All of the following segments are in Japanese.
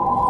Oh.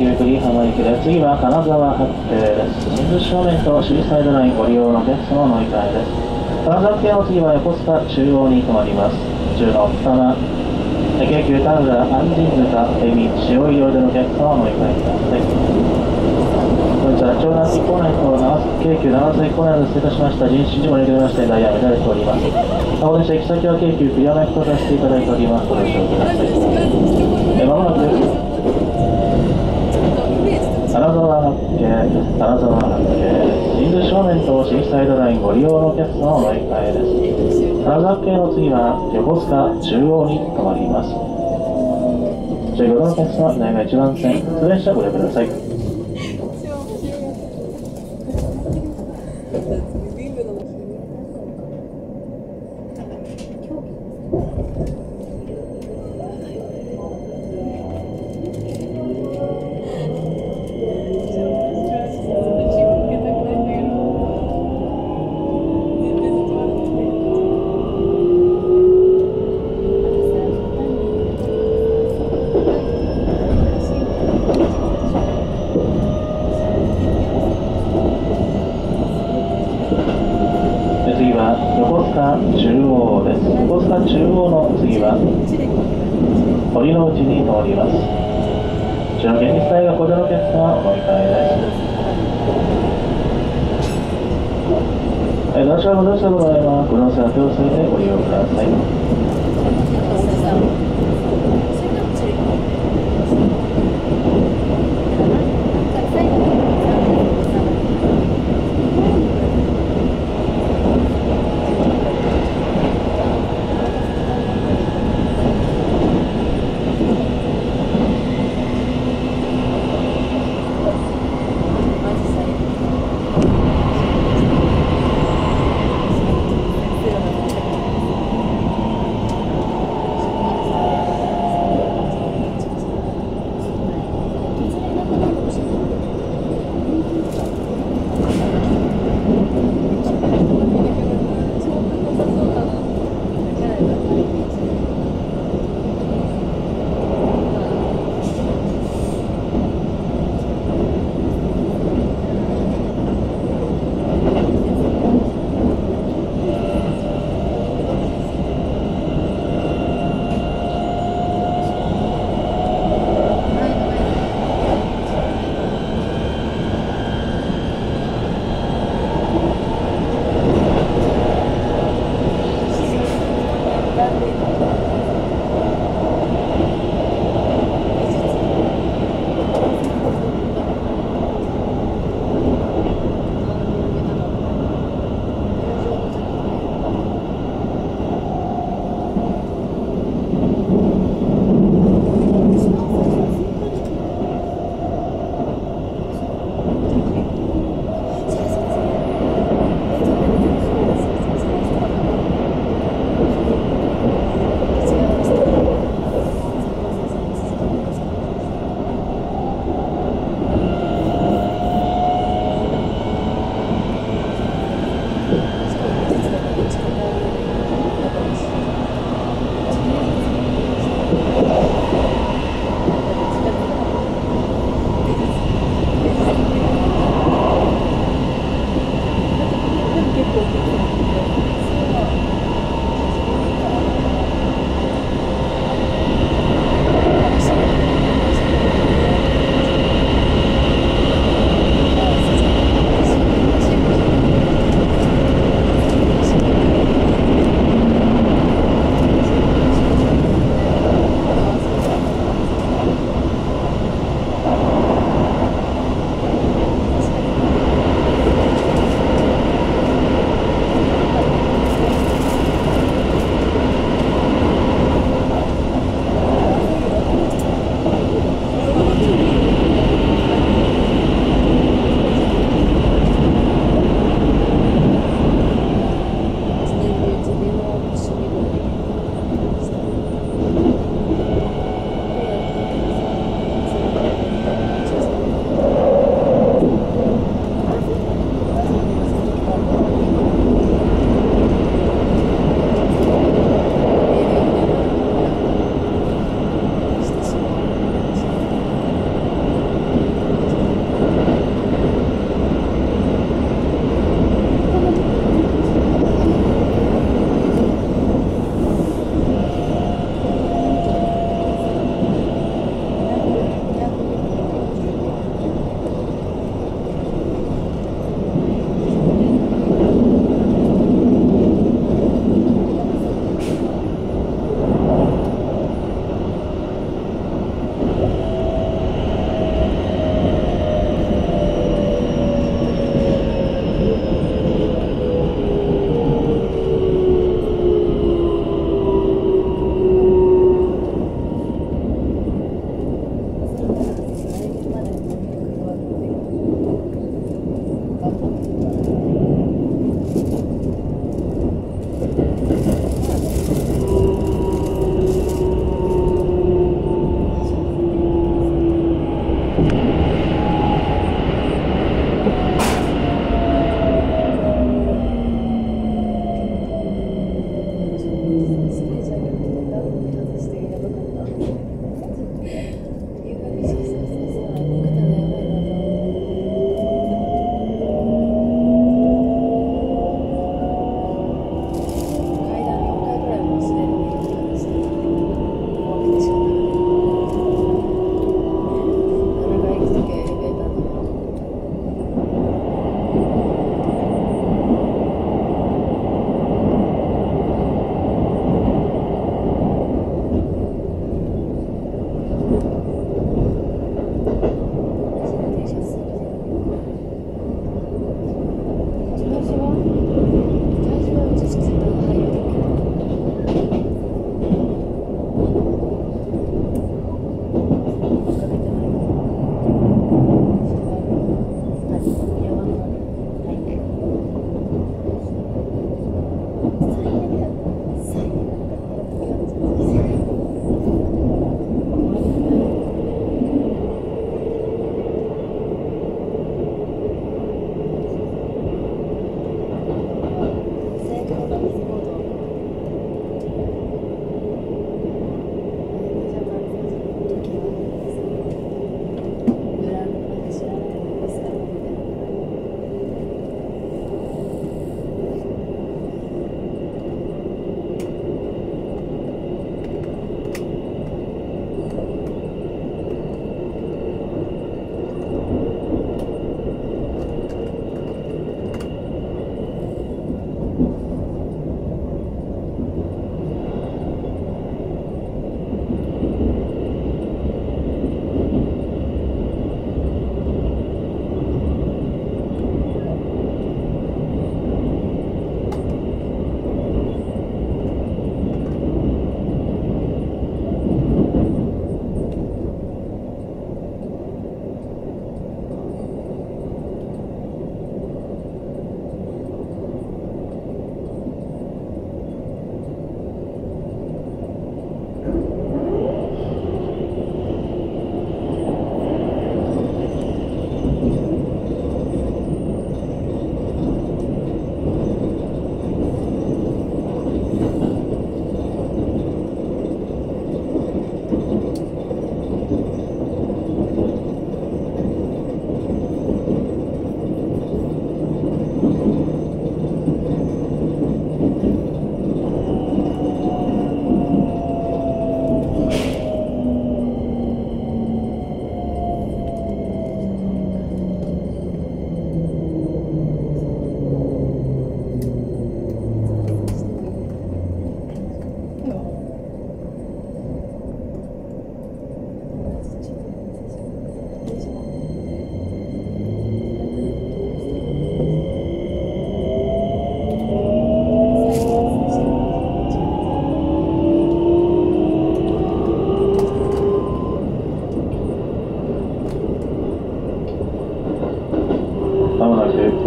国京急栗浜行きです。次は金沢発停です。新津正面とシーサイドラインご利用のお客様の乗り換えです。金沢系の次は横須賀中央に停まります。中の北京急田浦安心塚恵美塩入りでのお客様を乗り換えください。本日は長南駅構内と京急長崎構内を失礼いたしました人身事故によりましてダイヤ乱れております。青電車行き先は京急栗山駅とさせていただいております。ご了承ください。えまもなくです。金沢発見、金沢発見、新津正面とシーサイドラインご利用のお客様を乗り換えです。金沢系の次は横須賀中央に停まります。15度のお客様、内が1番線、通電車ご利用ください。阪中央です大阪中央の次は堀の内に通ります。こちら現実大がこちらの結果をお迎えです。え、電車はご乗車の場合は、ご乗車手を添えてご利用ください。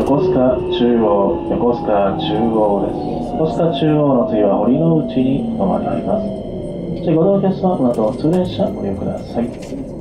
横須賀中央、横須賀中央です。横須賀中央の次は堀之内に止まります。ご同キャストはこの後、通電車ご利用ください。